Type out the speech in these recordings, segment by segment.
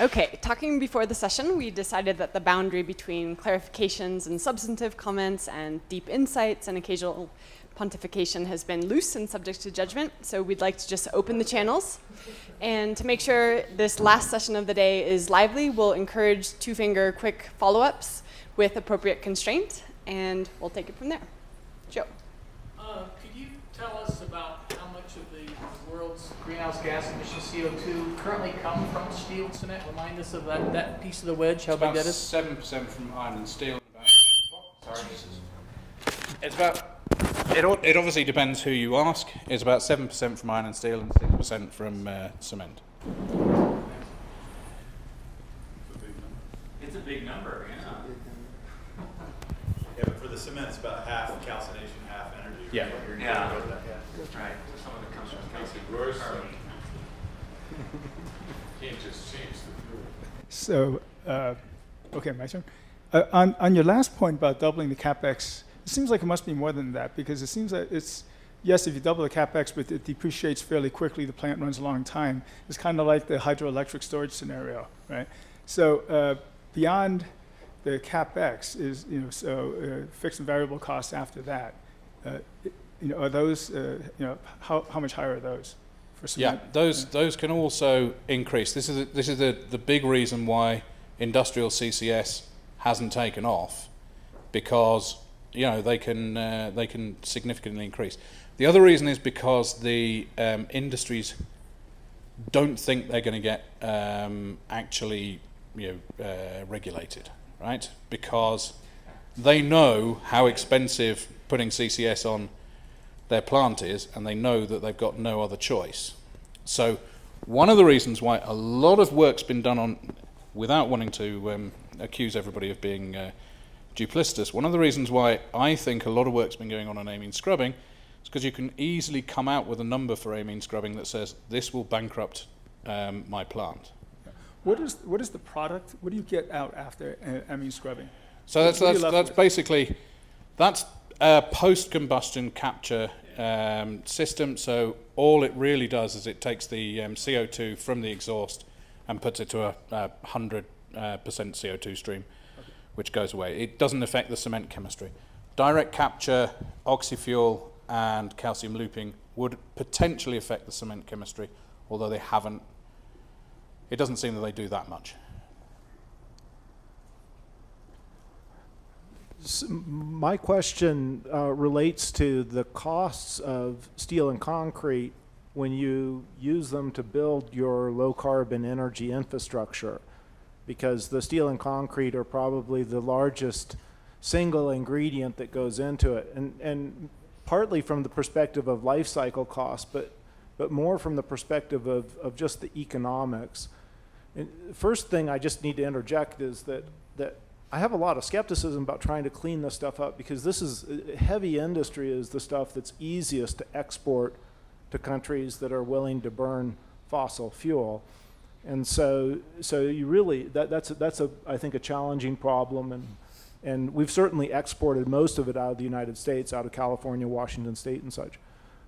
Okay, talking before the session, we decided that the boundary between clarifications and substantive comments and deep insights and occasional pontification has been loose and subject to judgment, so we'd like to just open the channels. And to make sure this last session of the day is lively, we'll encourage two-finger quick follow-ups with appropriate constraint, and we'll take it from there. Joe. Uh, could you tell us about greenhouse gas emissions, CO2, currently come from steel and cement? Remind us of that, that piece of the wedge, how big that is? 7% from iron and steel. About, sorry. It's about, it, it obviously depends who you ask. It's about 7% from iron and steel and 6% from uh, cement. It's a big number, yeah. yeah, but for the cement, it's about half calcination, half energy. Yeah. Yeah. Right. Can't just change the fuel. So, uh, okay, my turn. Uh, on, on your last point about doubling the capex, it seems like it must be more than that because it seems that it's yes, if you double the capex, but it depreciates fairly quickly. The plant runs a long time. It's kind of like the hydroelectric storage scenario, right? So uh, beyond the capex is you know so uh, fixed and variable costs after that. Uh, you know, are those uh, you know how how much higher are those? Yeah, those yeah. those can also increase. This is a, this is the the big reason why industrial CCS hasn't taken off, because you know they can uh, they can significantly increase. The other reason is because the um, industries don't think they're going to get um, actually you know uh, regulated, right? Because they know how expensive putting CCS on their plant is, and they know that they've got no other choice. So, one of the reasons why a lot of work's been done on, without wanting to um, accuse everybody of being uh, duplicitous, one of the reasons why I think a lot of work's been going on on amine scrubbing is because you can easily come out with a number for amine scrubbing that says this will bankrupt um, my plant. What is what is the product? What do you get out after uh, amine scrubbing? So that's that's, that's basically that's a post-combustion capture um, system. So all it really does is it takes the um, CO2 from the exhaust and puts it to a, a 100% uh, CO2 stream, which goes away. It doesn't affect the cement chemistry. Direct capture, oxyfuel, and calcium looping would potentially affect the cement chemistry, although they haven't. It doesn't seem that they do that much. My question uh, relates to the costs of steel and concrete when you use them to build your low carbon energy infrastructure. Because the steel and concrete are probably the largest single ingredient that goes into it. And and partly from the perspective of life cycle costs but but more from the perspective of, of just the economics. And first thing I just need to interject is that that I have a lot of skepticism about trying to clean this stuff up because this is uh, heavy industry is the stuff that's easiest to export to countries that are willing to burn fossil fuel. And so, so you really, that, that's, a, that's a, I think, a challenging problem. And, and we've certainly exported most of it out of the United States, out of California, Washington State, and such.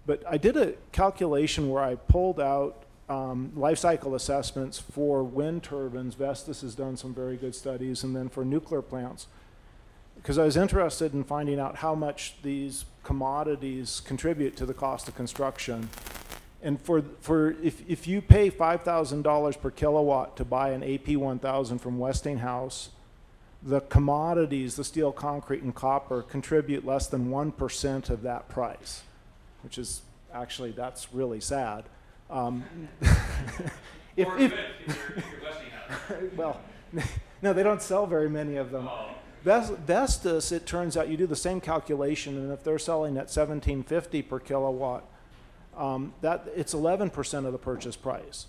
But I did a calculation where I pulled out um, life cycle assessments for wind turbines. Vestas has done some very good studies, and then for nuclear plants. Because I was interested in finding out how much these commodities contribute to the cost of construction. And for, for if, if you pay $5,000 per kilowatt to buy an AP1000 from Westinghouse, the commodities, the steel, concrete, and copper, contribute less than 1% of that price, which is actually, that's really sad. Um, if, if, well, no, they don't sell very many of them. Oh. Vestas, it turns out you do the same calculation, and if they're selling at 1750 per kilowatt, um, that it's 11% of the purchase price.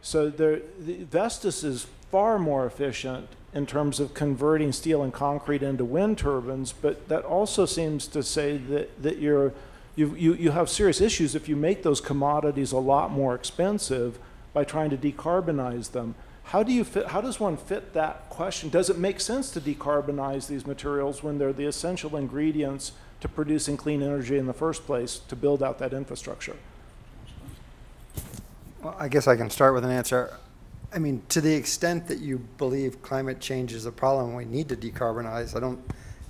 So the Vestas is far more efficient in terms of converting steel and concrete into wind turbines, but that also seems to say that, that you're you, you, you have serious issues if you make those commodities a lot more expensive by trying to decarbonize them. How do you fit, how does one fit that question? Does it make sense to decarbonize these materials when they're the essential ingredients to producing clean energy in the first place to build out that infrastructure? Well, I guess I can start with an answer. I mean, to the extent that you believe climate change is a problem, we need to decarbonize, I don't,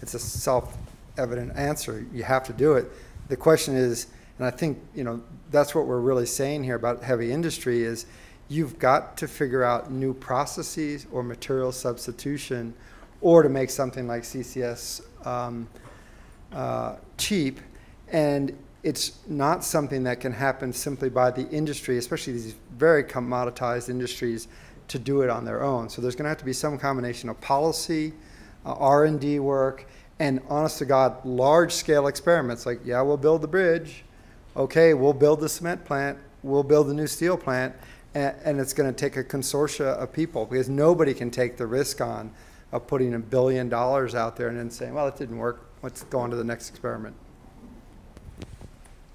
it's a self-evident answer, you have to do it. The question is, and I think, you know, that's what we're really saying here about heavy industry is you've got to figure out new processes or material substitution or to make something like CCS um, uh, cheap. And it's not something that can happen simply by the industry, especially these very commoditized industries, to do it on their own. So there's going to have to be some combination of policy, uh, R&D work, and honest to God, large-scale experiments. Like, yeah, we'll build the bridge. Okay, we'll build the cement plant. We'll build the new steel plant. And, and it's going to take a consortia of people because nobody can take the risk on of putting a billion dollars out there and then saying, well, it didn't work. Let's go on to the next experiment.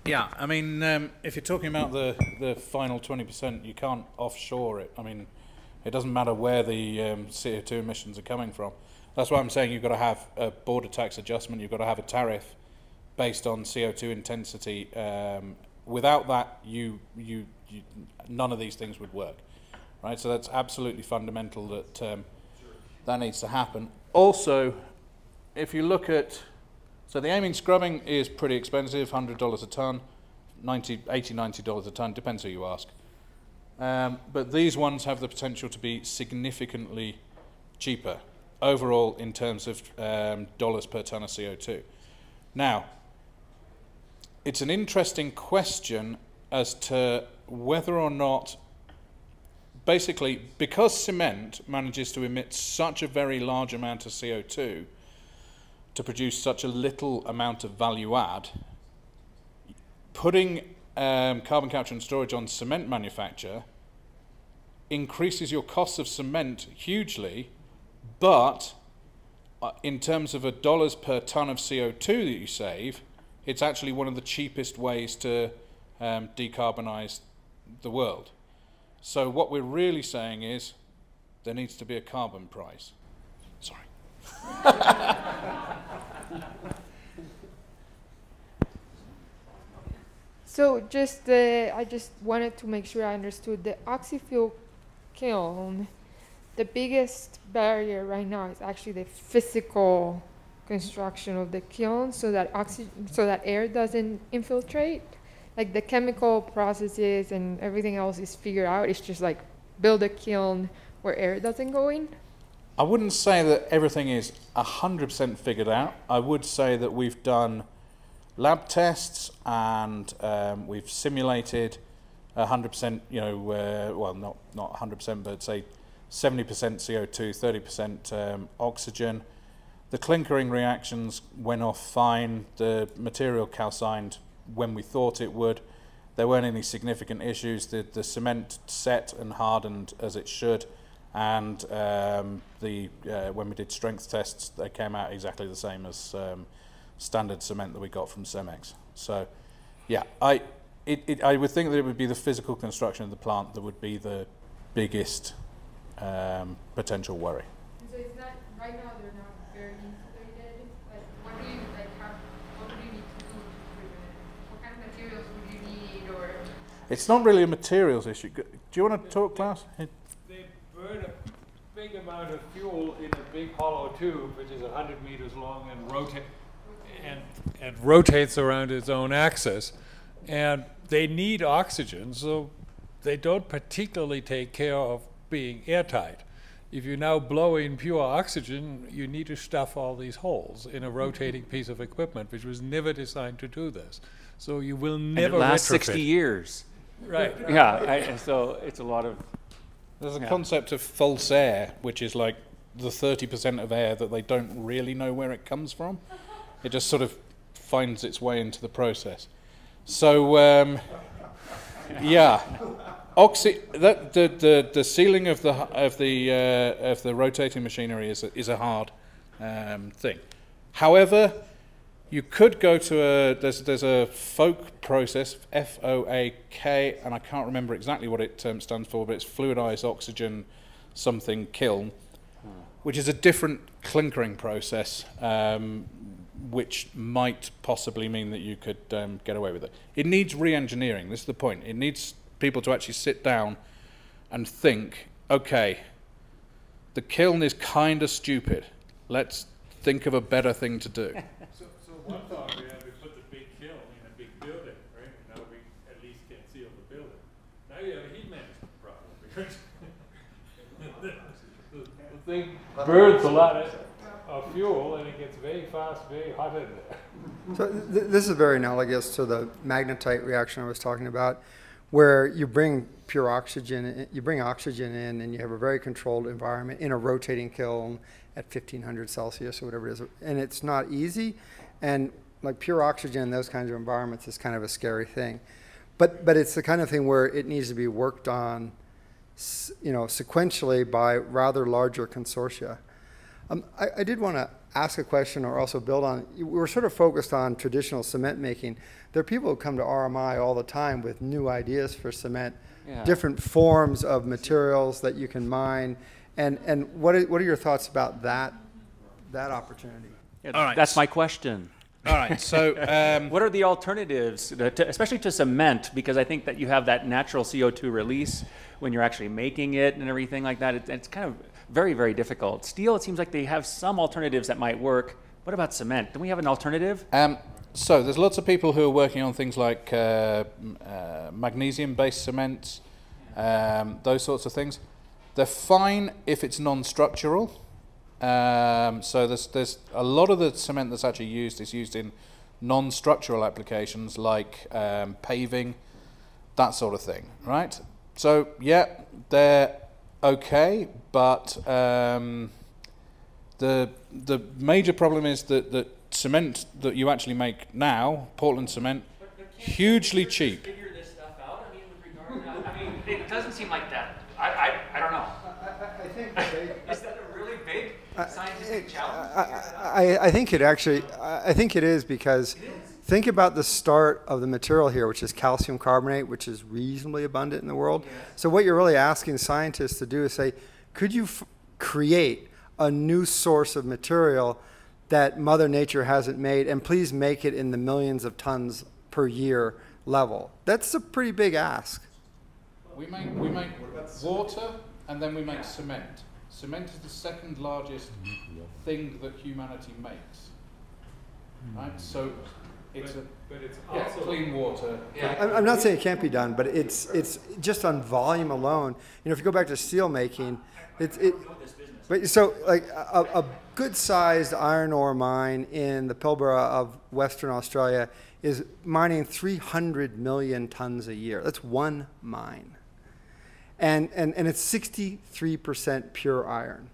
Yeah, I mean, um, if you're talking about the, the final 20%, you can't offshore it. I mean, it doesn't matter where the um, CO2 emissions are coming from. That's why I'm saying you've got to have a border tax adjustment, you've got to have a tariff based on CO2 intensity. Um, without that, you, you, you, none of these things would work. Right, so that's absolutely fundamental that um, that needs to happen. Also, if you look at so the amine scrubbing is pretty expensive, $100 a ton, 90, 80, $90 a ton, depends who you ask. Um, but these ones have the potential to be significantly cheaper overall in terms of um, dollars per ton of CO2. Now, it's an interesting question as to whether or not, basically, because cement manages to emit such a very large amount of CO2, to produce such a little amount of value add, putting um, carbon capture and storage on cement manufacture increases your costs of cement hugely, but uh, in terms of a dollars per ton of CO2 that you save, it's actually one of the cheapest ways to um, decarbonize the world. So what we're really saying is there needs to be a carbon price. Sorry. So just the, I just wanted to make sure I understood the oxyfuel kiln. The biggest barrier right now is actually the physical construction of the kiln, so that oxygen, so that air doesn't infiltrate. Like the chemical processes and everything else is figured out. It's just like build a kiln where air doesn't go in. I wouldn't say that everything is 100% figured out. I would say that we've done lab tests and um, we've simulated 100%, you know, uh, well, not, not 100%, but say 70% CO2, 30% um, oxygen. The clinkering reactions went off fine. The material calcined when we thought it would. There weren't any significant issues. The, the cement set and hardened as it should and um, the uh, when we did strength tests, they came out exactly the same as um, standard cement that we got from Cemex. So, yeah, I it, it, I would think that it would be the physical construction of the plant that would be the biggest um, potential worry. So it's not right now. They're not very insulated. Like, what do you like? How, what do you need to do What kind of materials would you need, or? It's not really a materials issue. Do you want to talk, Klaus? They burn a big amount of fuel in a big hollow tube, which is 100 meters long and rotate and, and rotates around its own axis. And they need oxygen, so they don't particularly take care of being airtight. If you're now blowing pure oxygen, you need to stuff all these holes in a rotating piece of equipment, which was never designed to do this. So you will never and it lasts retrofit. 60 years. Right. Yeah, I, so it's a lot of There's a Yeah. concept of false air, which is like the 30% of air that they don't really know where it comes from. It just sort of finds its way into the process. So, um, yeah, oxy. That the, the the sealing of the of the uh, of the rotating machinery is a, is a hard um, thing. However, you could go to a there's there's a folk process F O A K and I can't remember exactly what it um, stands for, but it's fluidized oxygen something kiln, which is a different clinkering process, um, which might possibly mean that you could um, get away with it. It needs re-engineering. This is the point. It needs people to actually sit down and think. okay, the kiln is kind of stupid. Let's think of a better thing to do. So, so one thought we had, we put the big kiln in a big building, right? Now we at least can seal the building. Now you have a heat management problem because the, the, the thing burns a lot of, of fuel and it gets very fast, very hot in there. So th- this is very analogous to the magnetite reaction I was talking about, where you bring pure oxygen, you bring oxygen in, and you have a very controlled environment in a rotating kiln at 1500 Celsius or whatever it is, and it's not easy, and like pure oxygen in those kinds of environments is kind of a scary thing, but but it's the kind of thing where it needs to be worked on, you know, sequentially by rather larger consortia. Um, I, I did want to ask a question or also build on, We're sort of focused on traditional cement making. There are people who come to RMI all the time with new ideas for cement, Yeah. different forms of materials that you can mine. And, and what are, what are your thoughts about that, that opportunity? Yeah, All right. That's my question. All right, so um, What are the alternatives, to- to- especially to cement? Because I think that you have that natural CO2 release when you're actually making it and everything like that. It, it's kind of very, very difficult. Steel, it seems like they have some alternatives that might work. What about cement? Do we have an alternative? Um, so there's lots of people who are working on things like uh, uh, magnesium-based cements, um, those sorts of things. They're fine if it's non-structural. Um, so there's there's a lot of the cement that's actually used is used in non-structural applications like um, paving, that sort of thing, right? So yeah, they're okay, but um, the the major problem is that the cement that you actually make now, Portland cement, hugely cheap. Figure this stuff out. I mean, with regard to, I mean, it doesn't seem like that. I, I, I don't know. I think Is that a really big scientific challenge? I, I think it actually, I I think it is because think about the start of the material here, which is calcium carbonate, which is reasonably abundant in the world. So what you're really asking scientists to do is say, could you f- create a new source of material that Mother Nature hasn't made, and please make it in the millions of tons per year level? That's a pretty big ask. We make we make water and then we make cement. Cement is the second largest thing that humanity makes. Right? So it's a But it's yeah, clean water. I'm, I'm not saying it can't be done, but it's it's just on volume alone. You know, if you go back to steel making, it's it. But so like a, a good sized iron ore mine in the Pilbara of Western Australia is mining 300 million tons a year. That's one mine, and and and it's 63% pure iron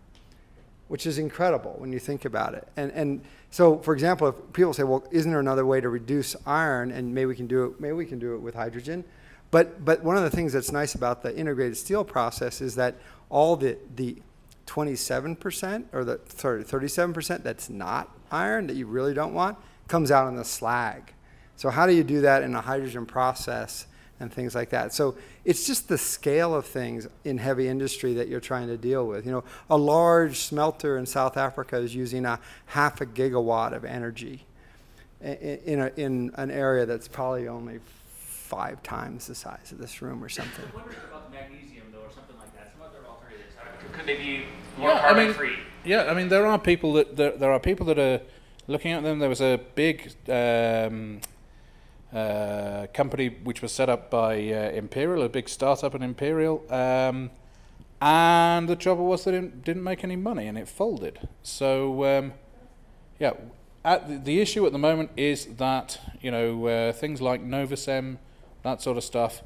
which is incredible when you think about it. And and so, for example, if people say, "Well, isn't there another way to reduce iron?" and maybe we can do it. Maybe we can do it with hydrogen. But but one of the things that's nice about the integrated steel process is that all the the 27% or the sorry 37% that's not iron that you really don't want comes out in the slag. So how do you do that in a hydrogen process and things like that? So it's just the scale of things in heavy industry that you're trying to deal with. You know, a large smelter in South Africa is using a half a gigawatt of energy in, a, in an area that's probably only five times the size of this room or something. I'm wondering about the magnesium, though, or something like that. Some other alternatives. Uh, Could they be more Yeah, I mean- free? Yeah, I mean there are people that there, there are people that are looking at them. There was a big um, uh, company which was set up by uh, Imperial, a big startup in Imperial, um, and the trouble was that it didn't make any money and it folded. So um, yeah, at the, the issue at the moment is that you know uh, things like Novacem, that sort of stuff.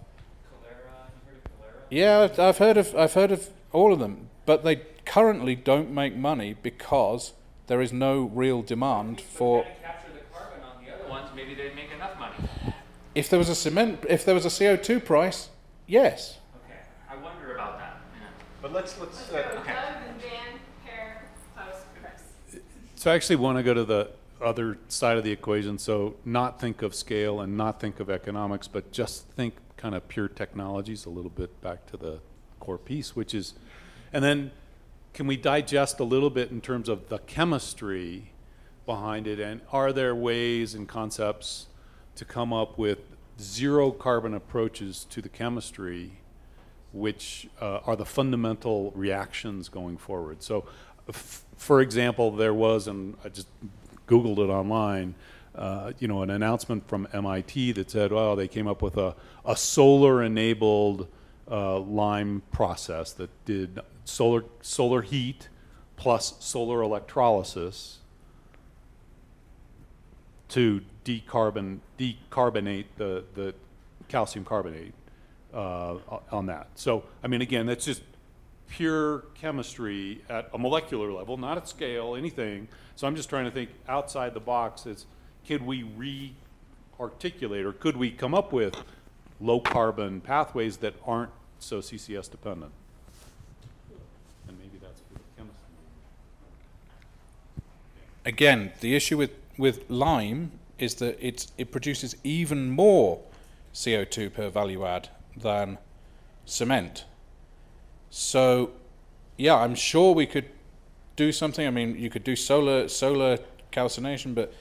Yeah, I've- I've heard of I've heard of all of them, but they currently don't make money because there is no real demand for. capture the carbon on the other ones, maybe they'd make enough money. If there was a cement, if there was a CO two price, yes. Okay, I wonder about that. Yeah. But let's, let's, uh, Okay. So I actually want to go to the other side of the equation. So not think of scale and not think of economics, but just think kind of pure technologies a little bit back to the core piece, which is, and then can we digest a little bit in terms of the chemistry behind it? And are there ways and concepts to come up with zero carbon approaches to the chemistry which uh, are the fundamental reactions going forward. So, for example, there was, and I just Googled it online, uh, you know, an announcement from MIT that said, well, they came up with a, a solar-enabled uh, lime process that did solar, solar heat plus solar electrolysis to decarbon, decarbonate the, the calcium carbonate uh, on that. So, I mean, again, that's just pure chemistry at a molecular level, not at scale, anything. So I'm just trying to think outside the box is, could we re-articulate or could we come up with low carbon pathways that aren't so CCS dependent? And maybe that's for the chemist. Again, the issue with, with lime is that it's, it produces even more CO2 per value add than cement. So, yeah, I'm sure we could do something. I mean, you could do solar solar calcination, but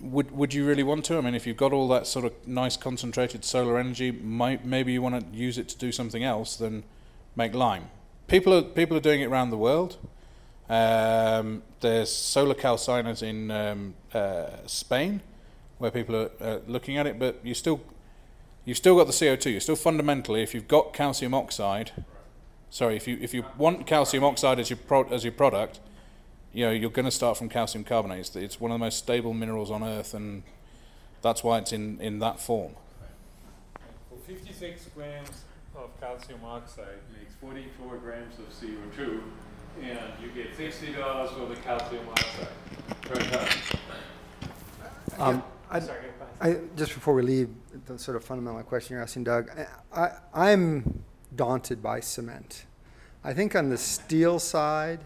would would you really want to? I mean, if you've got all that sort of nice concentrated solar energy, might, maybe you want to use it to do something else than make lime. People are people are doing it around the world. Um, there's solar calciners in um, uh, Spain, where people are uh, looking at it, but you still you've still got the CO2. You're still fundamentally, if you've got calcium oxide, sorry, if you if you want calcium oxide as your pro, as your product, you know you're going to start from calcium carbonate. It's, it's one of the most stable minerals on Earth, and that's why it's in in that form. For 56 grams of calcium oxide makes 44 grams of CO2, and you get $60 for the calcium oxide per ton. Um, I, Sorry, I, just before we leave, the sort of fundamental question you're asking, Doug, I, I, I'm daunted by cement. I think on the steel side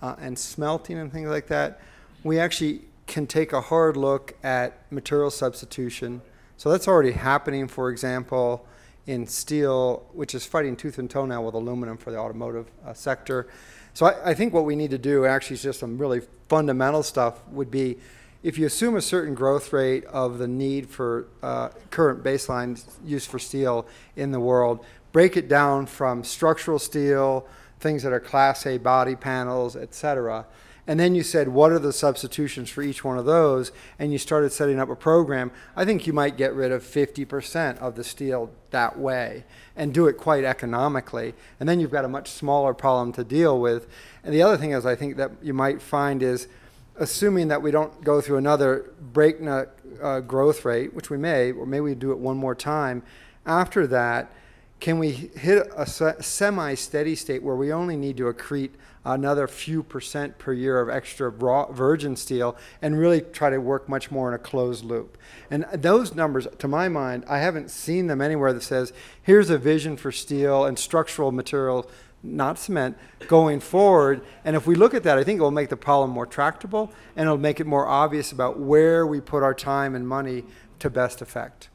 uh, and smelting and things like that, we actually can take a hard look at material substitution. So that's already happening, for example, in steel, which is fighting tooth and toe now with aluminum for the automotive uh, sector. So I, I think what we need to do, actually, is just some really fundamental stuff, would be if you assume a certain growth rate of the need for uh, current baseline use for steel in the world, break it down from structural steel, things that are class A body panels, et cetera. And then you said, what are the substitutions for each one of those? And you started setting up a program. I think you might get rid of 50% of the steel that way and do it quite economically. And then you've got a much smaller problem to deal with. And the other thing is, I think that you might find is, assuming that we don't go through another breakneck uh, growth rate, which we may, or maybe we do it one more time, after that, can we hit a semi steady state where we only need to accrete another few percent per year of extra raw virgin steel and really try to work much more in a closed loop? And those numbers, to my mind, I haven't seen them anywhere that says, here's a vision for steel and structural material not cement, going forward. And if we look at that, I think it will make the problem more tractable and it'll make it more obvious about where we put our time and money to best effect.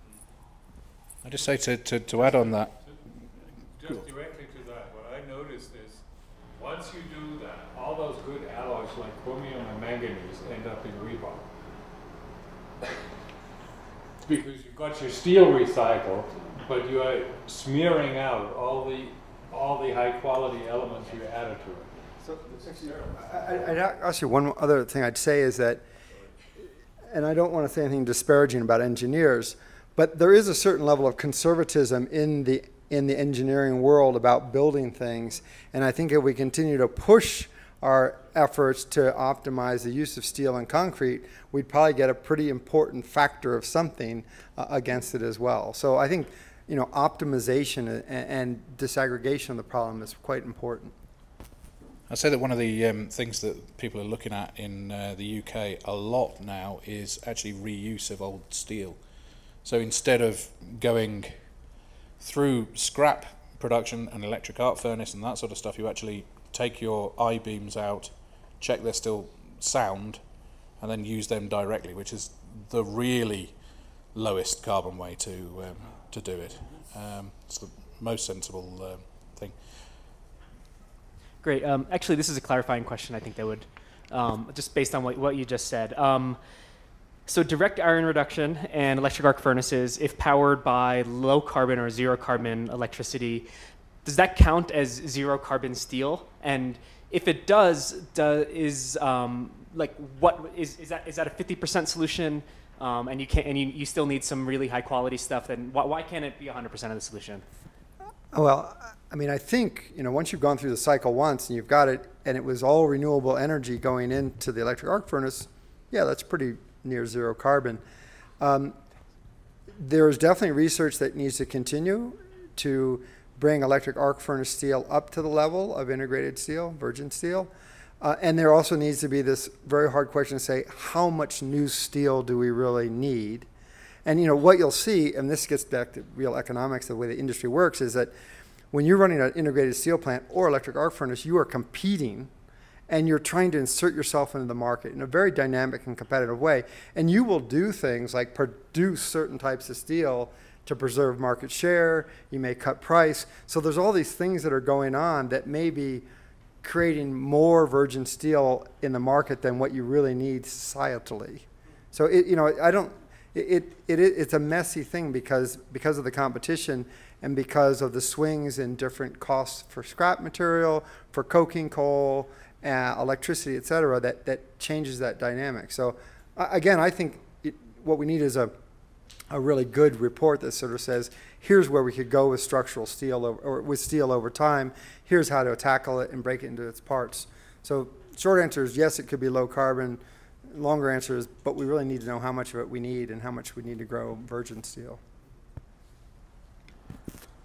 I'd just say to, to, to add on that. Just directly to that, what I noticed is once you do that, all those good alloys like chromium and manganese end up in rebar. Because you've got your steel recycled, but you are smearing out all the all the high quality elements you added to it. So, I, I'd actually one other thing I'd say is that, and I don't want to say anything disparaging about engineers, but there is a certain level of conservatism in the in the engineering world about building things, and I think if we continue to push our efforts to optimize the use of steel and concrete, we'd probably get a pretty important factor of something uh, against it as well. So I think you know, optimization and, and disaggregation of the problem is quite important. I'd say that one of the um, things that people are looking at in uh, the UK a lot now is actually reuse of old steel. So instead of going through scrap production and electric arc furnace and that sort of stuff, you actually take your I beams out, check they're still sound, and then use them directly, which is the really lowest carbon way to um, to do it. Um, it's the most sensible uh, thing. Great. Um, actually, this is a clarifying question. I think that would, um, just based on what, what you just said. Um, so direct iron reduction and electric arc furnaces, if powered by low carbon or zero carbon electricity, does that count as zero carbon steel? And if it does, do, is um, like what is, is that is that a 50% solution? Um, and you can and you, you still need some really high quality stuff. Then why, why can't it be 100% of the solution? Well, I mean, I think, you know, once you've gone through the cycle once and you've got it, and it was all renewable energy going into the electric arc furnace, yeah, that's pretty near zero carbon. Um, there is definitely research that needs to continue to bring electric arc furnace steel up to the level of integrated steel, virgin steel. Uh, and there also needs to be this very hard question to say, how much new steel do we really need? And you know what you'll see, and this gets back to real economics, the way the industry works, is that when you're running an integrated steel plant or electric arc furnace, you are competing and you're trying to insert yourself into the market in a very dynamic and competitive way. And you will do things like produce certain types of steel to preserve market share, you may cut price. So there's all these things that are going on that may be creating more virgin steel in the market than what you really need societally. So it, you know, I don't, it, it, it, it's a messy thing because, because of the competition and because of the swings in different costs for scrap material, for coking coal, uh, electricity, et cetera, that, that changes that dynamic. So again, I think it, what we need is a, a really good report that sort of says, here's where we could go with structural steel over, or with steel over time. Here's how to tackle it and break it into its parts. So short answer is yes, it could be low carbon longer answer is, but we really need to know how much of it we need and how much we need to grow virgin steel.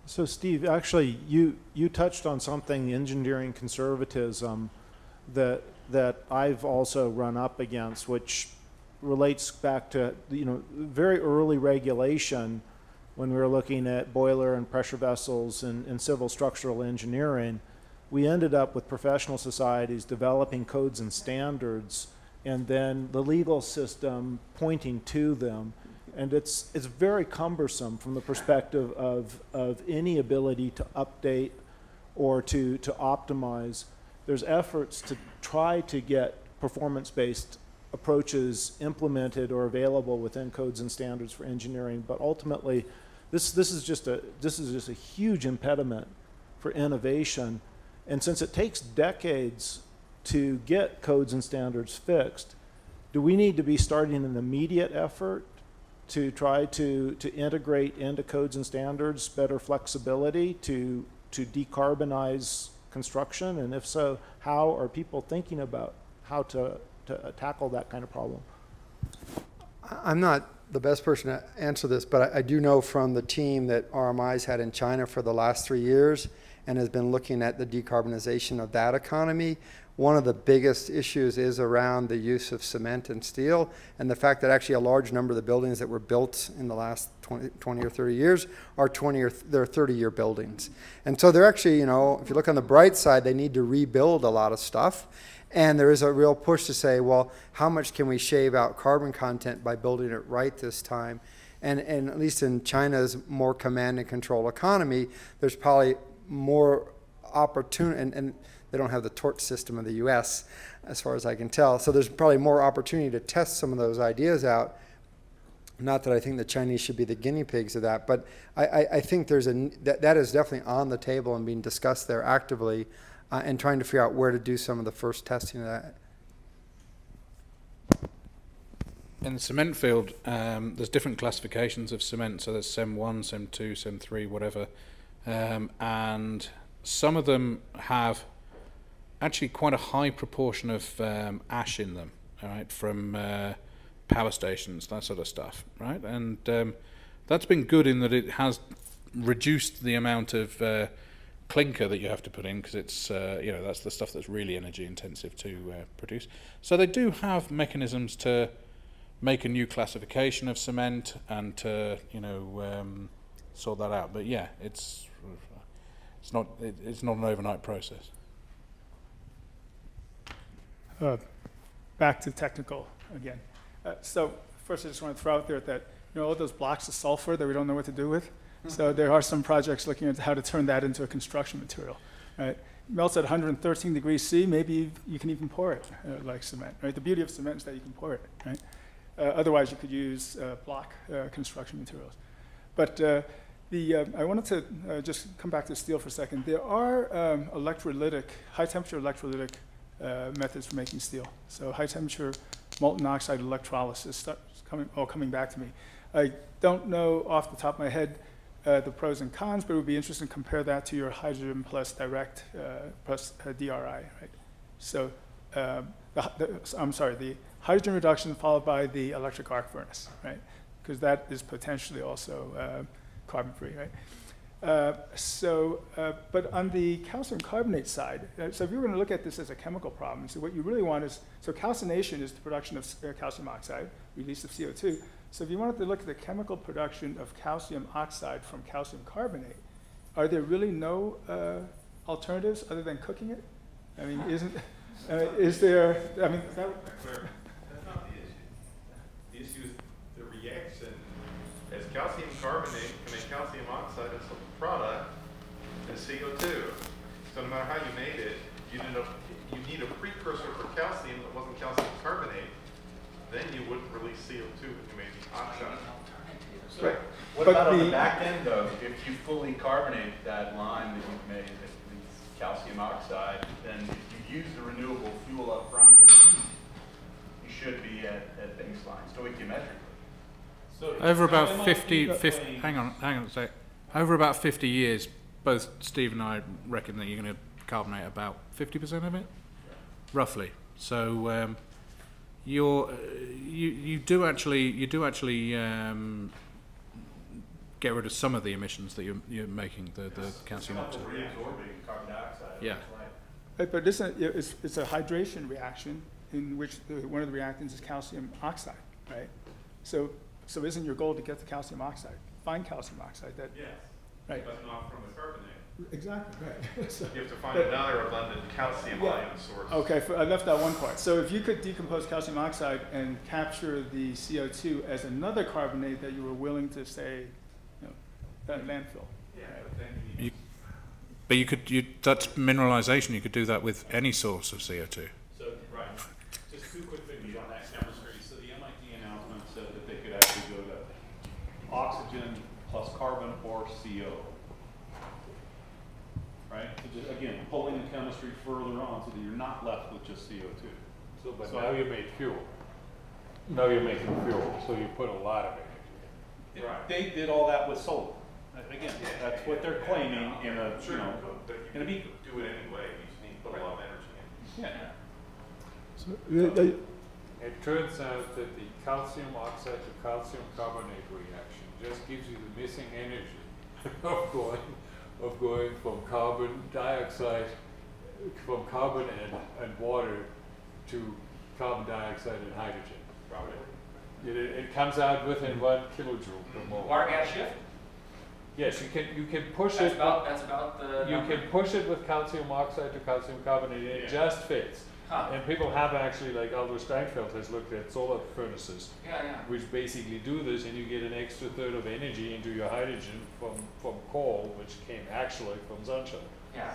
So Steve, actually, you, you touched on something, engineering conservatism, that, that I've also run up against, which relates back to, you know, very early regulation when we were looking at boiler and pressure vessels and, and civil structural engineering. We ended up with professional societies developing codes and standards and then the legal system pointing to them. And it's, it's very cumbersome from the perspective of, of any ability to update or to, to optimize. There's efforts to try to get performance-based approaches implemented or available within codes and standards for engineering, but ultimately, this, this, is just a, this is just a huge impediment for innovation. And since it takes decades to get codes and standards fixed, do we need to be starting an immediate effort to try to, to integrate into codes and standards better flexibility to, to decarbonize construction? And if so, how are people thinking about how to, to uh, tackle that kind of problem? I'm not the best person to answer this, but I, I do know from the team that RMI's had in China for the last three years and has been looking at the decarbonization of that economy. One of the biggest issues is around the use of cement and steel and the fact that actually a large number of the buildings that were built in the last 20, 20 or 30 years are 20 or they're 30 year buildings. And so they're actually, you know, if you look on the bright side, they need to rebuild a lot of stuff. And there is a real push to say, well, how much can we shave out carbon content by building it right this time? And, and at least in China's more command and control economy, there's probably more opportunity, and, and they don't have the tort system of the US, as far as I can tell. So there's probably more opportunity to test some of those ideas out. Not that I think the Chinese should be the guinea pigs of that, but I, I, I think there's a, that, that is definitely on the table and being discussed there actively uh, and trying to figure out where to do some of the first testing of that. In the cement field, um, there's different classifications of cement. So there's CEM 1, CEM 2, CEM 3, whatever. Um, and some of them have actually quite a high proportion of um, ash in them, all right, from uh, power stations, that sort of stuff, right? And um, that's been good in that it has reduced the amount of uh, clinker that you have to put in because it's, uh, you know, that's the stuff that's really energy intensive to uh, produce. So they do have mechanisms to make a new classification of cement and to, you know, um, sort that out. But yeah, it's it's not it, it's not an overnight process. uh, back to technical again. Uh, so first, I just want to throw out there that you know all those blocks of sulfur that we don't know what to do with. So there are some projects looking at how to turn that into a construction material. Right? Melts at 113 degrees C. Maybe you can even pour it uh, like cement. Right? The beauty of cement is that you can pour it. Right? Uh, otherwise, you could use uh, block uh, construction materials. But uh, The, uh, I wanted to just come back to steel for a second. There are um, electrolytic, high temperature electrolytic methods for making steel. So high temperature molten oxide electrolysis coming, all coming back to me. I don't know off the top of my head uh, the pros and cons, but it would be interesting to compare that to your hydrogen plus direct uh, plus uh, DRI, right? So um, the, the, I'm sorry, the hydrogen reduction followed by the electric arc furnace, right? Because that is potentially also uh, carbon free, right? Uh, so, uh, but on the calcium carbonate side, so if you were going to look at this as a chemical problem, so what you really want is, so calcination is the production of calcium oxide, release of CO2. So if you wanted to look at the chemical production of calcium oxide from calcium carbonate, are there really no uh, alternatives other than cooking it? I mean, isn't, uh, is there, I mean, that, That's not the issue. The issue is the reaction as calcium carbonate can make calcium oxide as a product as CO2. So no matter how you made it, you end up, you need a precursor for calcium that wasn't calcium carbonate. Then you wouldn't release CO2 if you made the oxide. So Right. what But about on the- the back end though? If you fully carbonate that lime that you've made, that leaves calcium oxide, then if you use the renewable fuel up front for the heat, you should be at, at baseline stoichiometrically. So Over so about 50, 50 hang on, hang on a sec. Over about 50 years, both Steve and I reckon that you're going to carbonate about 50% of it, roughly. So um, you're, uh, you, you do actually, you do actually um, get rid of some of the emissions that you're, you're making, the, the calcium It's oxide. reabsorbing carbon dioxide. Yeah. Uh, But isn't, it's, it's a hydration reaction in which the, one of the reactants is calcium oxide, right? So, so isn't your goal to get the calcium oxide, Find calcium oxide that, Yes, right? but not from the carbonate. Exactly, right. So- You have to find but- another abundant calcium Yeah. ion source. Okay, I left out one part. So if you could decompose calcium oxide and capture the CO2 as another carbonate that you were willing to say, you know, uh, landfill. Yeah, but then you You, but you could, you, that's mineralization. You could do that with any source of CO2. So, right, just two quick things on that chemistry. So the MIT announcement said that they could actually go to oxygen plus carbon or CO. Right? Just, again, pulling the chemistry further on so that you're not left with just CO2. So, but So- now you made fuel. Now you're making fuel, so you put a lot of energy. Right. They did all that with solar. A- Again, that's what they're claiming in a, you Sure, know, but in a you be- do it anyway, you just need to put a lot of energy in. yeah. So, uh, uh, It turns out that the calcium oxide to calcium carbonate reaction just gives you the missing energy of going, of going from carbon dioxide, from carbon and, and water to carbon dioxide and hydrogen. Probably. It, it comes out within one kilojoule per mole. Water gas shift? Yes, you can, you can push That's it, about, that's about the you number? can push it with calcium oxide to calcium carbonate, and it just fits. Huh. And people have actually, like Albert Steinfeld has looked at solar furnaces, Yeah, yeah. which basically do this, and you get an extra third of energy into your hydrogen from, from coal, which came actually from sunshine. Yeah.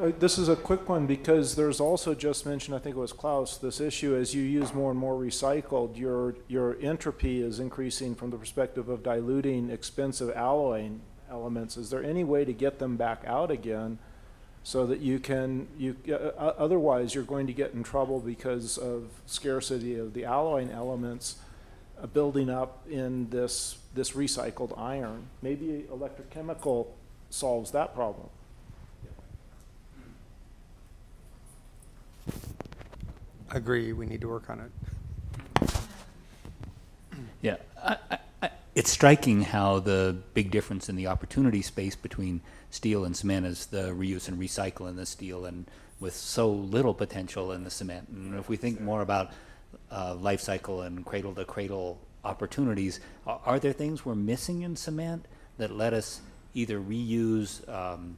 Uh, This is a quick one because there's also just mentioned, I think it was Klaus, this issue as you use more and more recycled, your, your entropy is increasing from the perspective of diluting expensive alloying elements. Is there any way to get them back out again so that you can, you, uh, uh, otherwise you're going to get in trouble because of scarcity of the alloying elements uh, building up in this, this recycled iron? Maybe electrochemical solves that problem. Agree, we need to work on it. Yeah, I, I, I, it's striking how the big difference in the opportunity space between steel and cement is the reuse and recycle in the steel, and with so little potential in the cement. And if we think more about uh, life cycle and cradle to cradle opportunities, are, are there things we're missing in cement that let us either reuse um,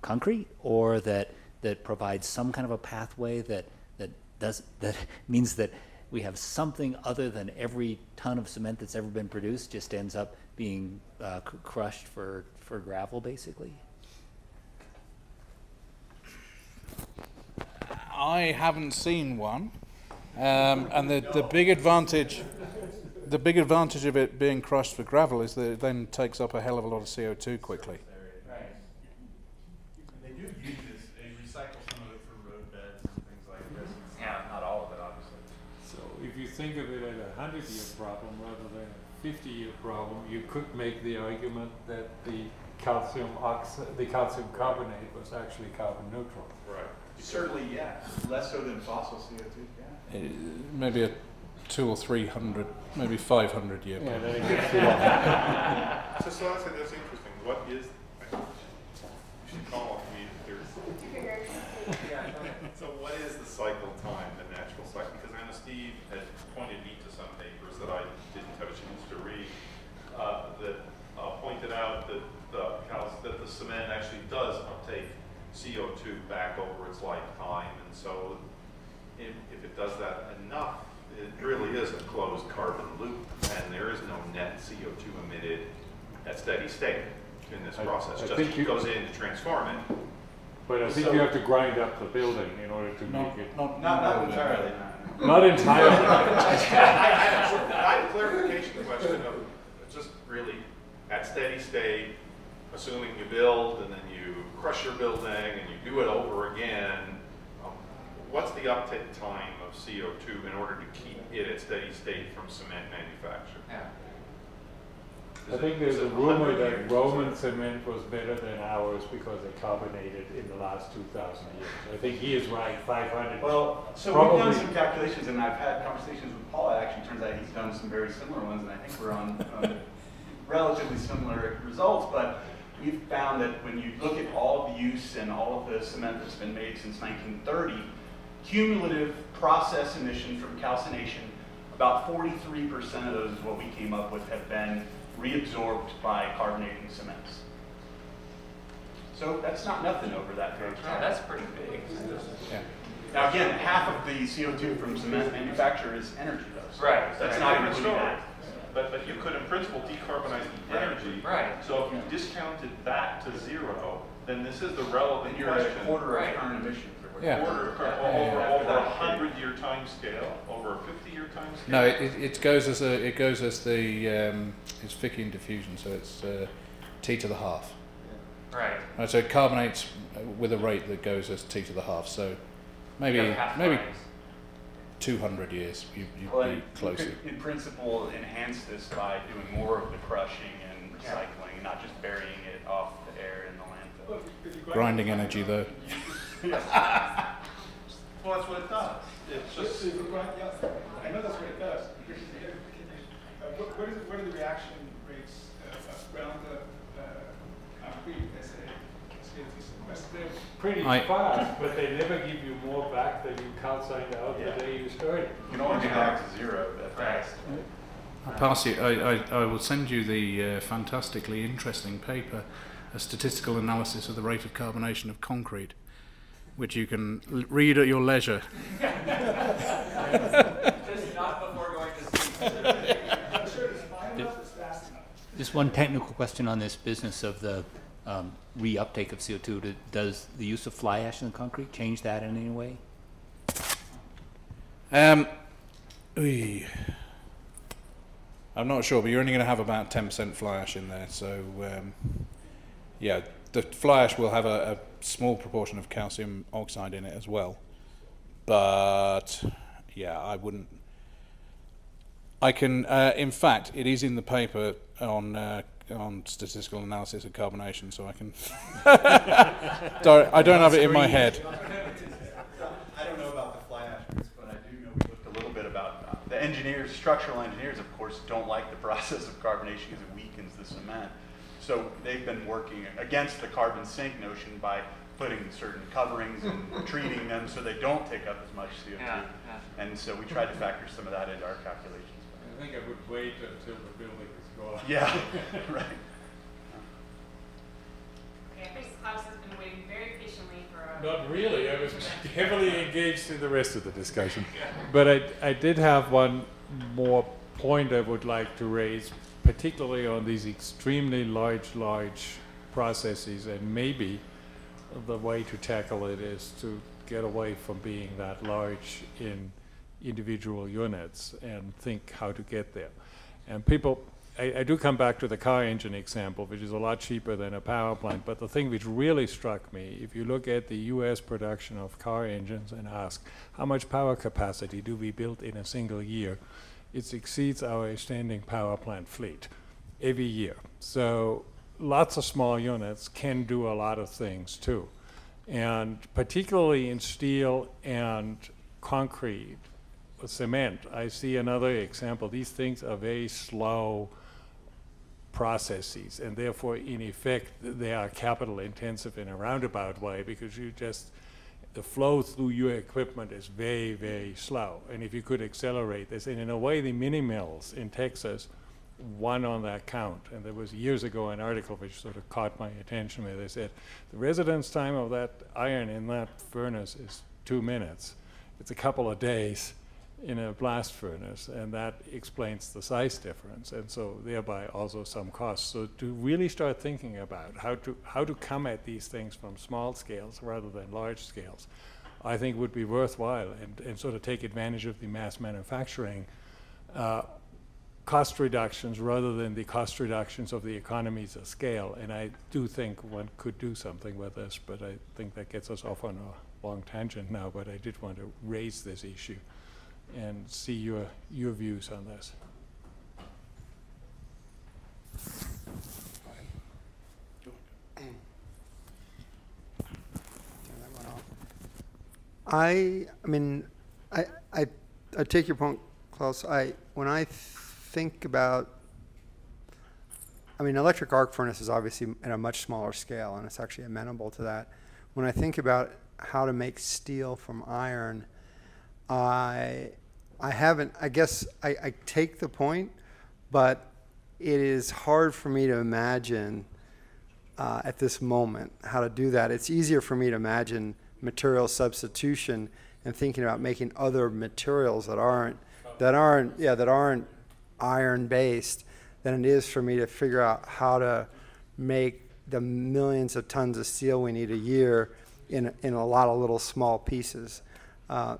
concrete or that that provides some kind of a pathway that that does that means that we have something other than every ton of cement that's ever been produced just ends up being uh, crushed for for gravel basically I haven't seen one, um, and the, the big advantage, the big advantage of it being crushed for gravel is that it then takes up a hell of a lot of CO2 quickly. They do use this, they recycle some of it for road beds and things like this. Not all of it, obviously. So if you think of it as a hundred-year problem rather than a fifty-year problem, you could make the argument that the calcium oxide, the calcium carbonate was actually carbon neutral. Right. Certainly, yeah, less so than fossil CO2, yeah. Uh, maybe a two or three hundred, maybe five hundred year. Yeah, problem. then it gets too long. So, so that's, that's interesting. What is, you should call me if there's. So what is the cycle time, the natural cycle? Because I know Steve had pointed me to some papers that I didn't have a chance to read, uh, that, uh, pointed out that the cal- that the cement actually does uptake CO2 back over its lifetime. And so if, if it does that enough, it really is a closed carbon loop, and there is no net CO2 emitted at steady state in this I- process. I Just think you- goes in to transform it. But I think So- you have to grind up the building in order to Not- make it. not- Not, not entirely. Not entirely. I have a clarification question of, just really, at steady state, assuming you build and then you crush your building and you do it over again, what's the uptake time of CO2 in order to keep it at steady state from cement manufacture? Yeah, I think there's a rumor that Roman cement was better than ours because they carbonated in the last two thousand years. I think he is right, five hundred. Well, so we've done some calculations, and I've had conversations with Paul. It actually turns out he's done some very similar ones, and I think we're on um, relatively similar results. But we've found that when you look at all of the use and all of the cement that's been made since 1930, cumulative process emission from calcination, about 43% of those is what we came up with, have been reabsorbed by carbonating cements. So that's not nothing over that period of time. That's pretty big. Yeah. Now, again, half of the CO2 from cement manufacture is energy, though. Right. That's Right. not even including story. that. But, but you could in principle decarbonize the Right. energy. Right. So if you discounted that to zero, then this is the relevant Then you're at a question. quarter Right. of current emissions. Or whatever. Yeah. Quarter, Yeah. over, Yeah. over a hundred-year time scale, over a fifty-year time scale. No, it, it, it goes as a it goes as the um, it's Fickian diffusion, so it's uh, t to the half. Right. Right, so it carbonates with a rate that goes as t to the half. So maybe You have half maybe lines. 200 years you, you'd Well, be and you closer. could, in principle, enhance this by doing more of the crushing and recycling, and not just burying it off the air in the landfill. Grinding energy though. Well, that's what it does. It's just, I know that's what it does. Uh, What, what is, what are the reaction rates uh, around the uh, concrete as a CO2? Pretty I- fast, but they never give you more back than you calcined out Yeah. the day you started. you can only get back to zero at Right. best. I'll pass you. I, I, I will send you the uh, fantastically interesting paper, a statistical analysis of the rate of carbonation of concrete, which you can l- read at your leisure. Just not before going to sleep. I'm sure it's fine enough, it's fast enough. Just one technical question on this business of the um, reuptake of CO2. Does the use of fly ash in the concrete change that in any way? Um, oy. I'm not sure, but you're only going to have about 10% fly ash in there. So, um, yeah, the fly ash will have a, a small proportion of calcium oxide in it as well. But, yeah, I wouldn't. I can, uh, in fact, it is in the paper on uh, on statistical analysis of carbonation, so I can. Don't- I don't have it in my head. I don't know about the fly ash but I do know we looked a little bit about, uh, the engineers, structural engineers, of course, don't like the process of carbonation because it weakens the cement. So they've been working against the carbon sink notion by putting certain coverings and treating them so they don't take up as much CO2. Yeah, yeah. And so we tried to factor some of that into our calculations. I think I would wait until the building is gone. Yeah, right. Okay, I think Klaus has been waiting very patiently for a. Not really. I was heavily engaged in the rest of the discussion. But I, I did have one more point I would like to raise, particularly on these extremely large, large processes. And maybe the way to tackle it is to get away from being that large in individual units and think how to get there. And people, I, I do come back to the car engine example, which is a lot cheaper than a power plant. But the thing which really struck me, if you look at the US production of car engines and ask how much power capacity do we build in a single year, it exceeds our standing power plant fleet every year. So lots of small units can do a lot of things too. And particularly in steel and concrete, cement, I see another example. These things are very slow processes, and therefore, in effect, they are capital intensive in a roundabout way because you just the flow through your equipment is very, very slow. And if you could accelerate this, and in a way, the mini mills in Texas won on that count. And there was years ago an article which sort of caught my attention where they said the residence time of that iron in that furnace is two minutes. It's a couple of days in a blast furnace, and that explains the size difference, and so thereby also some costs. So to really start thinking about how to how to come at these things from small scales rather than large scales, I think would be worthwhile, and, and sort of take advantage of the mass manufacturing uh, cost reductions rather than the cost reductions of the economies of scale. And I do think one could do something with this, but I think that gets us off on a long tangent now. But I did want to raise this issue and see your, your views on this. I, I mean, I, I, I take your point, Klaus. I, when I think about, I mean, electric arc furnace is obviously at a much smaller scale, and it's actually amenable to that. When I think about how to make steel from iron, I, I haven't, I guess I, I take the point, but it is hard for me to imagine uh, at this moment how to do that. It's easier for me to imagine material substitution and thinking about making other materials that aren't that aren't yeah that aren't iron based than it is for me to figure out how to make the millions of tons of steel we need a year in in a lot of little small pieces. Uh,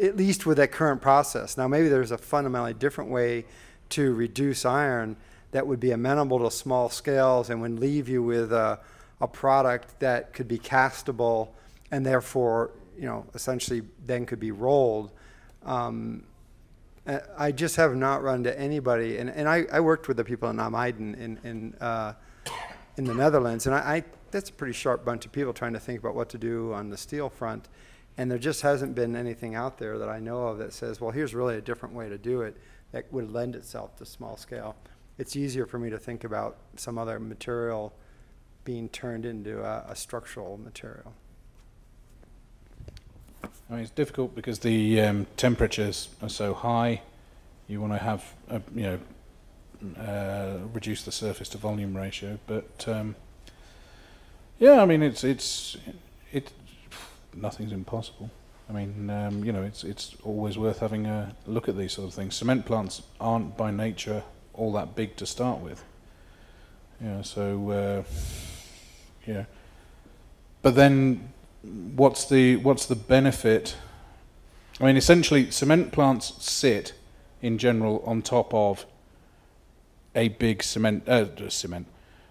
at least with that current process. Now, maybe there's a fundamentally different way to reduce iron that would be amenable to small scales and would leave you with a, a product that could be castable and therefore, you know, essentially then could be rolled. Um, I just have not run to anybody, and, and I, I worked with the people in IJmuiden in, in, uh, in the Netherlands, and I, I, that's a pretty sharp bunch of people trying to think about what to do on the steel front. And there just hasn't been anything out there that I know of that says, well, here's really a different way to do it that would lend itself to small scale. It's easier for me to think about some other material being turned into a, a structural material. I mean, it's difficult because the um, temperatures are so high. You want to have, a, you know, uh, reduce the surface to volume ratio. But um, yeah, I mean, it's it's it. Nothing's impossible. I mean, um, you know, it's it's always worth having a look at these sort of things. Cement plants aren't by nature all that big to start with. Yeah, so uh, yeah. But then what's the what's the benefit? I mean, essentially, cement plants sit in general on top of a big cement uh, cement,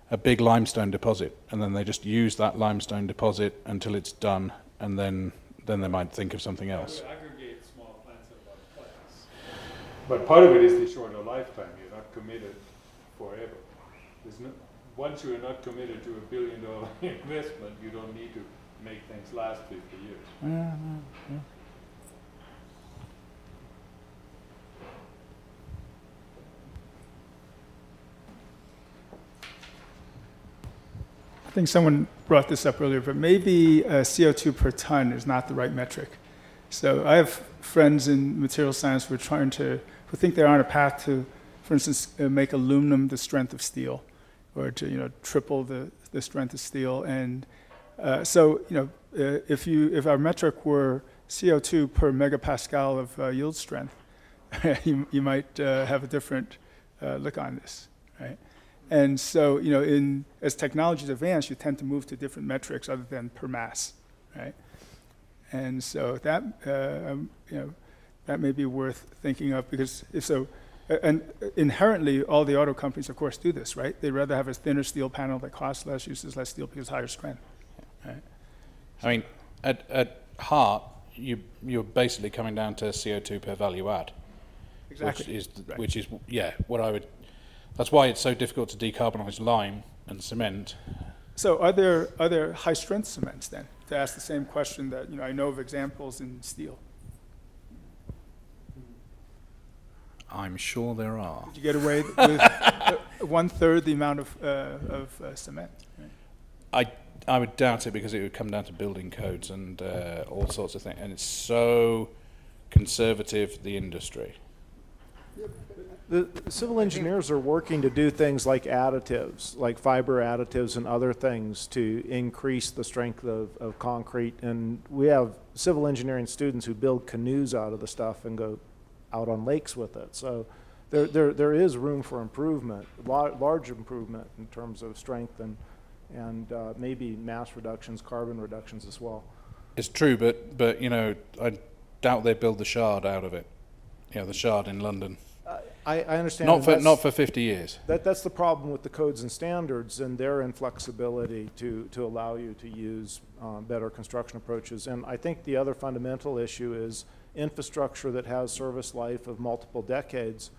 a big limestone deposit, and then they just use that limestone deposit until it's done, and then then they might think of something else. Aggregate small plants in one place. But part of it is the shorter lifetime. You're not committed forever. No, once you are not committed to a billion dollar investment, you don't need to make things last 50 years. Yeah, yeah, I think someone brought this up earlier, but maybe uh, CO2 per ton is not the right metric. So I have friends in material science who are trying to, who think they're on a path to, for instance, uh, make aluminum the strength of steel, or to you know triple the, the strength of steel. And uh, so you know, uh, if you if our metric were CO2 per megapascal of uh, yield strength, you, you might uh, have a different look on this, right? And so, you know, in, as technologies advance, you tend to move to different metrics other than per mass, right? And so that, uh, um, you know, that may be worth thinking of because if so, And inherently, all the auto companies, of course, do this, right? They'd rather have a thinner steel panel that costs less, uses less steel because higher strength. Right? I mean, at, at heart, you, you're basically coming down to CO2 per value add. Exactly. Which is, Right. which is, yeah, what I would, that's why it's so difficult to decarbonise lime and cement. So are there, are there high-strength cements then? To ask the same question that, you know, I know of examples in steel. I'm sure there are. Did you get away with uh, one-third the amount of, uh, of uh, cement? right? I, I would doubt it because it would come down to building codes and uh, all sorts of things. And it's so conservative, the industry. The civil engineers are working to do things like additives, like fiber additives and other things to increase the strength of, of concrete. And we have civil engineering students who build canoes out of the stuff and go out on lakes with it. So there, there, there is room for improvement, large improvement in terms of strength and, and uh, maybe mass reductions, carbon reductions as well. It's true, but, but you know, I doubt they build the shard out of it. You know, the shard in London. I, I understand. Not and for, that's- not for 50 years. That, that's the problem with the codes and standards and their inflexibility to, to allow you to use uh, better construction approaches. And I think the other fundamental issue is infrastructure that has service life of multiple decades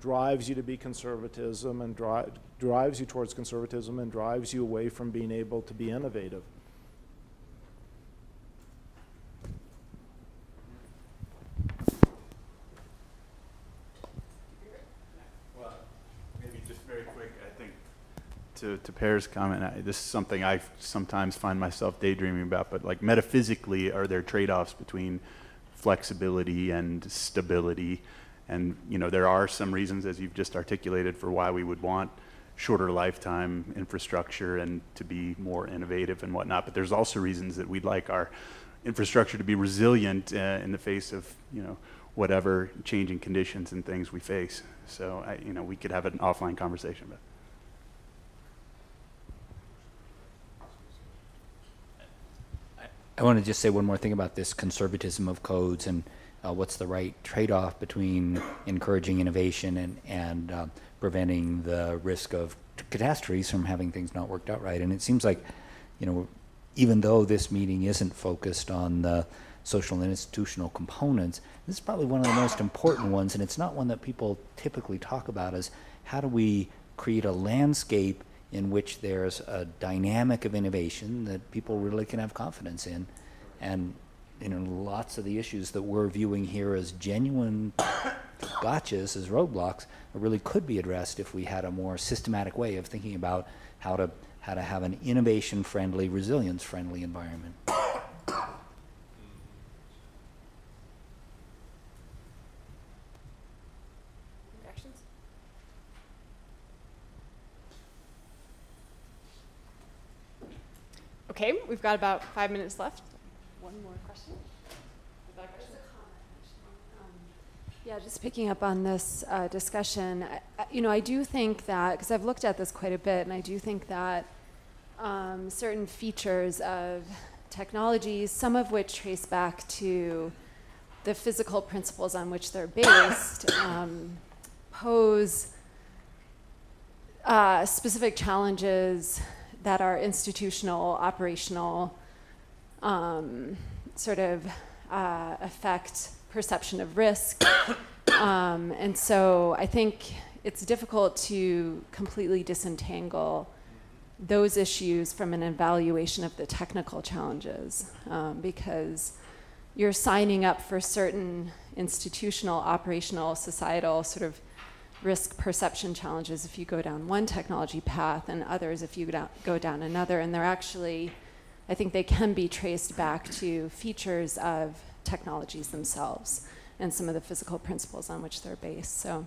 drives you to be conservatism and dri- drives you towards conservatism and drives you away from being able to be innovative. Well, maybe just very quick, I think, to, to comment, I, this is something I sometimes find myself daydreaming about, but like metaphysically, are there trade-offs between flexibility and stability? And, you know, there are some reasons, as you've just articulated, for why we would want shorter lifetime infrastructure and to be more innovative and whatnot. But there's also reasons that we'd like our infrastructure to be resilient uh, in the face of, you know, whatever changing conditions and things we face. So, I, you know, we could have an offline conversation about. I want to just say one more thing about this conservatism of codes and uh, what's the right trade-off between encouraging innovation and, and uh, preventing the risk of catastrophes from having things not worked out right. And it seems like, you know, even though this meeting isn't focused on the social and institutional components, this is probably one of the most important ones, and it's not one that people typically talk about, is how do we create a landscape in which there's a dynamic of innovation that people really can have confidence in. And you know, lots of the issues that we're viewing here as genuine gotchas, as roadblocks, really could be addressed if we had a more systematic way of thinking about how to how to have an innovation-friendly, resilience-friendly environment. Reactions? Okay, we've got about five minutes left. One more question. Is that a question? Yeah, just picking up on this uh, discussion, I- you know, I do think that, because I've looked at this quite a bit, and I do think that um, certain features of technologies, some of which trace back to the physical principles on which they're based, um, pose uh, specific challenges that are institutional, operational, um, sort of uh, affect perception of risk. um, and so I think it's difficult to completely disentangle those issues from an evaluation of the technical challenges um, because you're signing up for certain institutional, operational, societal sort of risk perception challenges if you go down one technology path and others if you go down, another. And they're actually, I think they can be traced back to features of technologies themselves and some of the physical principles on which they're based. So,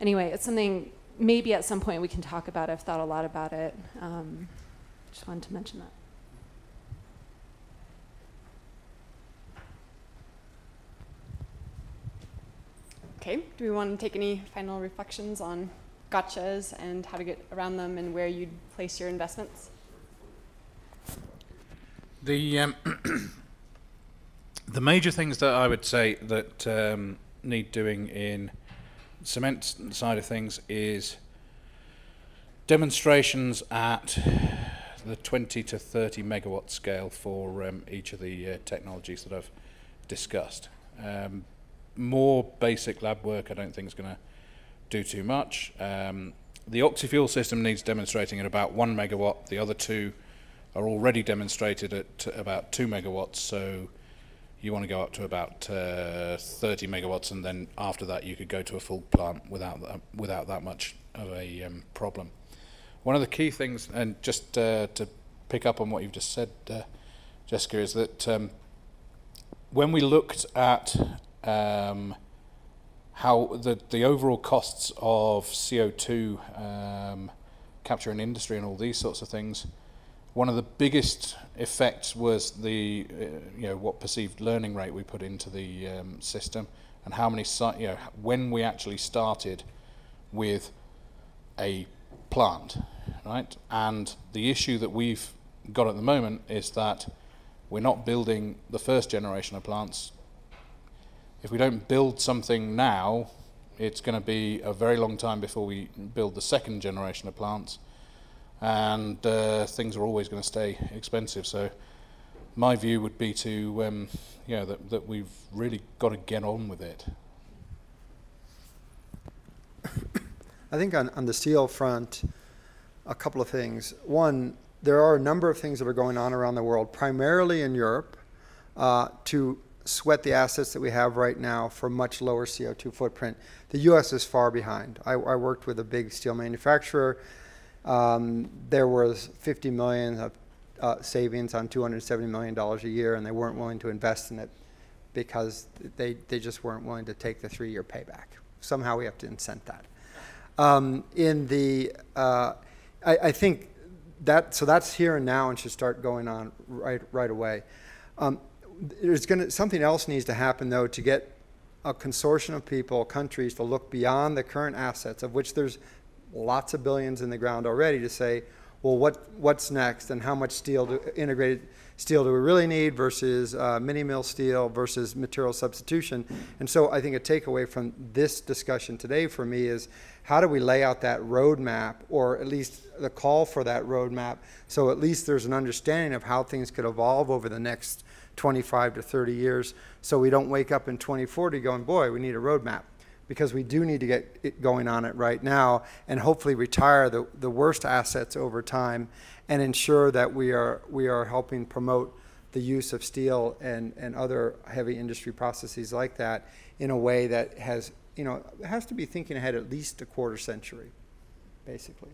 anyway, it's something maybe at some point we can talk about. I've thought a lot about it. Um, just wanted to mention that. Okay, do we want to take any final reflections on gotchas and how to get around them and where you'd place your investments? The um, the major things that I would say that um, need doing in cement side of things is demonstrations at the 20 to 30 megawatt scale for um, each of the uh, technologies that I've discussed. Um, more basic lab work I don't think is going to do too much. Um, the oxy-fuel system needs demonstrating at about 1 megawatt. The other two are already demonstrated at about 2 megawatts, so you want to go up to about uh, 30 megawatts, and then after that you could go to a full plant without that, without that much of a um, problem. One of the key things, and just uh, to pick up on what you've just said, uh, Jessica, is that um, when we looked at um, how the, the overall costs of CO2 um, capture in industry and all these sorts of things, one of the biggest effects was the uh, you know what perceived learning rate we put into the um, system and how many you know when we actually started with a plant right? And the issue that we've got at the moment is that we're not building the first generation of plants if we don't build something now it's going to be a very long time before we build the second generation of plants and uh, things are always going to stay expensive. So my view would be to, um, you know, that, that we've really got to get on with it. I think on, on the steel front, a couple of things. One, there are a number of things that are going on around the world, primarily in Europe, uh, to sweat the assets that we have right now for much lower CO2 footprint. The U.S. is far behind. I, I worked with a big steel manufacturer. Um, there was 50 million of uh, savings on 270 million dollars a year, and they weren't willing to invest in it because they, they just weren't willing to take the three-year payback. Somehow we have to incent that. Um, in the, uh, I, I think that so that's here and now and should start going on right right away. Um, there's going to something else needs to happen though to get a consortium of people, countries to look beyond the current assets, of which there's lots of billions in the ground already, to say, well, what what's next, and how much steel, do, integrated steel, do we really need versus uh, mini mill steel versus material substitution? And so, I think a takeaway from this discussion today for me is how do we lay out that roadmap, or at least the call for that roadmap, so at least there's an understanding of how things could evolve over the next 25 to 30 years, so we don't wake up in 2040 going, boy, we need a roadmap. Because we do need to get it going on it right now and hopefully retire the, the worst assets over time and ensure that we are, we are helping promote the use of steel and, and other heavy industry processes like that in a way that has, you know, has to be thinking ahead at least a quarter century, basically.